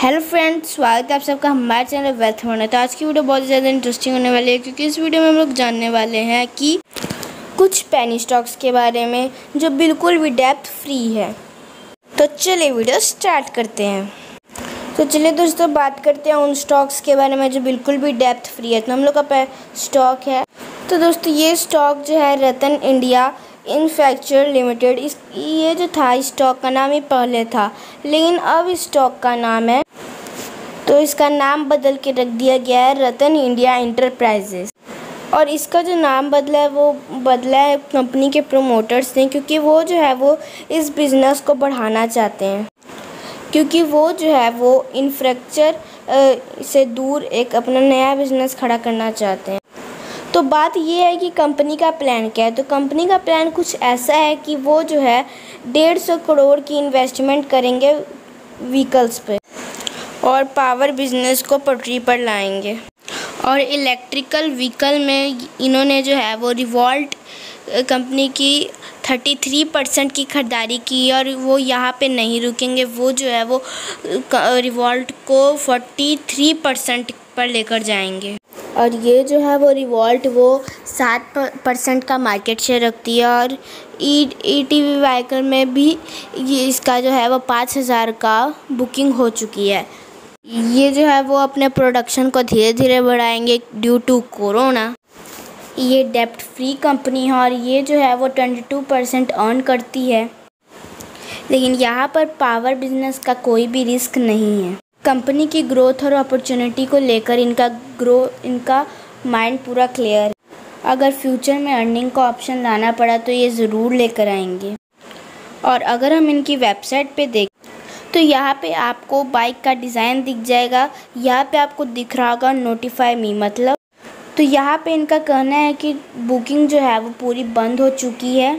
Hello friends स्वागत है आप सबका हमारे चैनल वेल्थ होना तो आज की वीडियो बहुत ज़्यादा इंटरेस्टिंग होने वाली है, क्योंकि इस वीडियो में हम लोग जानने वाले हैं कि कुछ पेनी स्टॉक्स के बारे में जो बिल्कुल भी डेप्थ फ्री है। तो चलिए वीडियो स्टार्ट करते हैं। तो चलिए दोस्तों, बात करते हैं उन स्टॉक्स के बारे में जो बिल्कुल भी डेप्थ फ्री है। तो हम लोग का स्टॉक है। तो दोस्तों, ये स्टॉक जो है रतन इंडिया इनफैक्चर लिमिटेड इस ये जो था स्टॉक का नाम ही पहले था, लेकिन अब स्टॉक का नाम है तो इसका नाम बदल के रख दिया गया है रतन इंडिया इंटरप्राइजेस और इसका जो नाम बदला है, वो बदला है कंपनी के प्रोमोटर्स ने, क्योंकि वो जो है, वो इस बिज़नेस को बढ़ाना चाहते हैं। क्योंकि वो जो है, वो इन्फ्रेक्चर से दूर एक अपना नया बिज़नेस खड़ा करना चाहते हैं। तो बात ये है कि कंपनी का प्लान क्या है? तो कंपनी का प्लान कुछ ऐसा है कि वो जो है, डेढ़ सौ करोड़ की इन्वेस्टमेंट करेंगे व्हीकल्स पे। और पावर बिज़नेस को पटरी पर लाएँगे। और इलेक्ट्रिकल व्हीकल में इन्होंने जो है वो रिवॉल्ट कंपनी की थर्टी थ्री परसेंट की ख़रीदारी की और वो यहाँ पे नहीं रुकेंगे। वो जो है वो रिवॉल्ट को फोर्टी थ्री परसेंट पर लेकर जाएँगे। और ये जो है वो रिवॉल्ट वो सात परसेंट का मार्केट शेयर रखती है और ई ई टी वी वाइकर में भी ये इसका जो है वो पाँच हज़ार का बुकिंग हो चुकी है। ये जो है वो अपने प्रोडक्शन को धीरे धीरे बढ़ाएँगे ड्यू टू कोरोना ये डेप्ट फ्री कंपनी है और ये जो है वो ट्वेंटी टू परसेंट अर्न करती है. लेकिन यहाँ पर पावर बिज़नेस का कोई भी रिस्क नहीं है. कंपनी की ग्रोथ और अपॉर्चुनिटी को लेकर इनका ग्रो इनका माइंड पूरा क्लियर है. अगर फ्यूचर में अर्निंग का ऑप्शन लाना पड़ा तो ये ज़रूर लेकर आएँगे. और अगर हम इनकी वेबसाइट पे देख तो यहाँ पे आपको बाइक का डिज़ाइन दिख जाएगा। यहाँ पे आपको दिख रहा होगा नोटिफाई मी मतलब। तो यहाँ पे इनका कहना है कि बुकिंग जो है वो पूरी बंद हो चुकी है।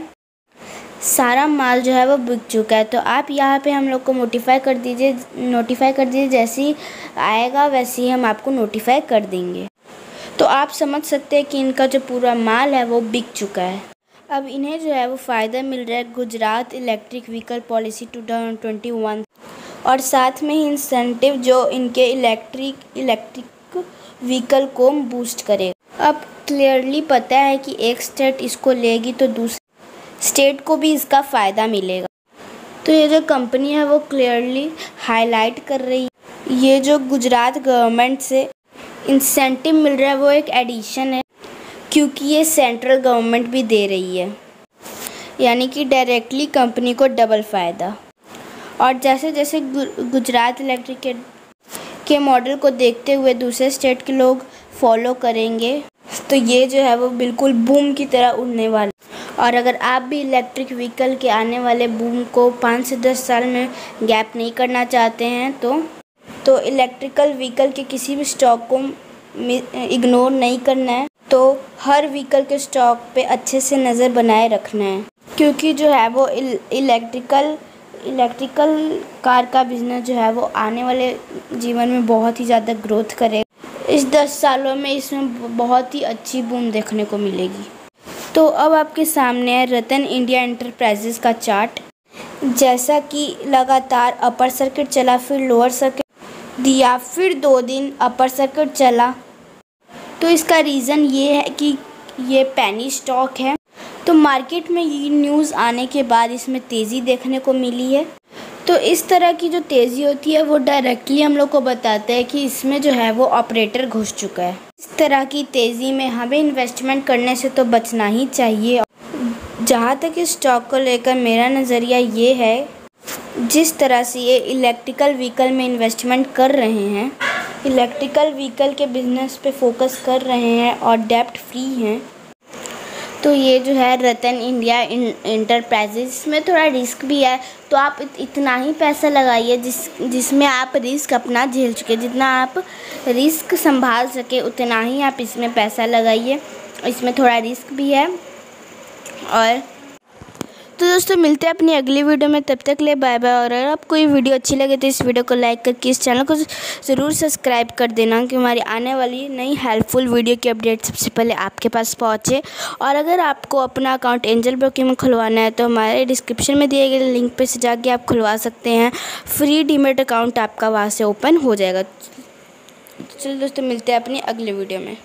सारा माल जो है वो बिक चुका है। तो आप यहाँ पे हम लोग को नोटिफाई कर दीजिए नोटिफाई कर दीजिए। जैसे ही आएगा, वैसे ही हम आपको नोटिफाई कर देंगे। तो आप समझ सकते हैं कि इनका जो पूरा माल है वो बिक चुका है। अब इन्हें जो है वो फ़ायदा मिल रहा है Gujarat electric vehicle policy two और साथ में ही इंसेंटिव जो इनके इलेक्ट्रिक इलेक्ट्रिक व्हीकल को बूस्ट करेगा अब क्लियरली पता है कि एक स्टेट इसको लेगी तो दूसरे स्टेट को भी इसका फ़ायदा मिलेगा। तो ये जो कंपनी है वो क्लियरली हाईलाइट कर रही है। ये जो गुजरात गवर्नमेंट से इंसेंटिव मिल रहा है वो एक एडिशन है, क्योंकि ये सेंट्रल गवर्नमेंट भी दे रही है। यानी कि डायरेक्टली कंपनी को डबल फ़ायदा। और जैसे जैसे गुजरात इलेक्ट्रिक के, मॉडल को देखते हुए दूसरे स्टेट के लोग फॉलो करेंगे तो ये जो है वो बिल्कुल बूम की तरह उड़ने वाला। और अगर आप भी इलेक्ट्रिक व्हीकल के आने वाले बूम को पाँच से दस साल में गैप नहीं करना चाहते हैं तो तो इलेक्ट्रिकल व्हीकल के किसी भी स्टॉक को इग्नोर नहीं करना है। तो हर व्हीकल के स्टॉक पे अच्छे से नज़र बनाए रखना है। क्योंकि जो है वो इलेक्ट्रिकल इलेक्ट्रिकल कार का बिज़नेस जो है वो आने वाले जीवन में बहुत ही ज़्यादा ग्रोथ करेगा। इस दस सालों में इसमें बहुत ही अच्छी बूम देखने को मिलेगी। तो अब आपके सामने है रतन इंडिया इंटरप्राइजेस का चार्ट जैसा कि लगातार अपर सर्किट चला, फिर लोअर सर्किट दिया, फिर दो दिन अपर सर्किट चला। तो इसका रीज़न ये है कि ये पैनी स्टॉक है। तो मार्केट में ये न्यूज़ आने के बाद इसमें तेज़ी देखने को मिली है। तो इस तरह की जो तेज़ी होती है, वो डायरेक्टली हम लोग को बताता है कि इसमें जो है, वो ऑपरेटर घुस चुका है। इस तरह की तेज़ी में हमें इन्वेस्टमेंट करने से तो बचना ही चाहिए। जहाँ तक इस स्टॉक को लेकर मेरा नज़रिया ये है, जिस तरह से ये इलेक्ट्रिकल व्हीकल में इन्वेस्टमेंट कर रहे हैं इलेक्ट्रिकल व्हीकल के बिज़नेस पे फोकस कर रहे हैं और डेप्ट फ्री हैं तो ये जो है रतन इंडिया इंटरप्राइजेज इसमें थोड़ा रिस्क भी है। तो आप इत, इतना ही पैसा लगाइए जिस जिसमें आप रिस्क अपना झेल चुके जितना आप रिस्क संभाल सके उतना ही आप इसमें पैसा लगाइए। इसमें थोड़ा रिस्क भी है। और तो दोस्तों, मिलते हैं अपनी अगली वीडियो में। तब तक ले बाय बाय और अगर आपको ये वीडियो अच्छी लगे तो इस वीडियो को लाइक करके इस चैनल को ज़रूर सब्सक्राइब कर देना कि हमारी आने वाली नई हेल्पफुल वीडियो की अपडेट सबसे पहले आपके पास पहुँचे। और अगर आपको अपना अकाउंट एंजल ब्रोकिंग में खुलवाना है तो हमारे डिस्क्रिप्शन में दिए गए लिंक पर से जाके आप खुलवा सकते हैं। फ्री डीमेट अकाउंट आपका वहाँ से ओपन हो जाएगा। चलो दोस्तों, मिलते हैं अपनी अगले वीडियो में।